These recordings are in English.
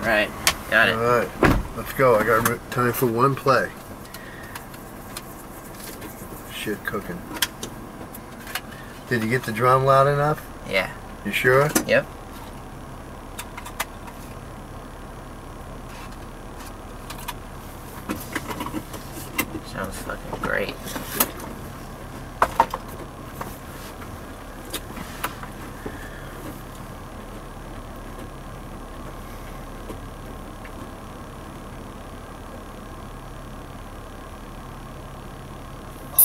Alright, got it. Alright, let's go. I got time for one play. Shit cooking. Did you get the drum loud enough? Yeah. You sure? Yep. Sounds fucking great. Oh my god, I have got a turd cramp. Read a thought on the pot.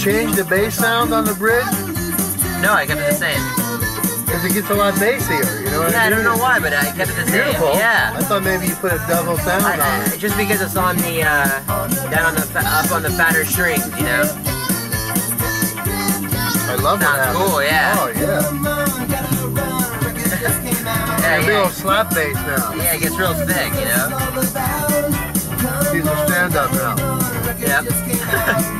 change the bass sound on the bridge? No, I kept it the same. Because it gets a lot bassier, you know what Yeah, I I don't know why, but I kept it the same. Beautiful. Yeah. I thought maybe you put a double sound I, on it. just because it's on the uh, down on the up on the fatter strings, you know. I love Sounds that. cool, yeah. Oh, yeah. Come gotta run. Record just came out. Yeah, yeah. old slap bass now. Yeah, it gets real thick, you know. He's a stand-up now. Yep.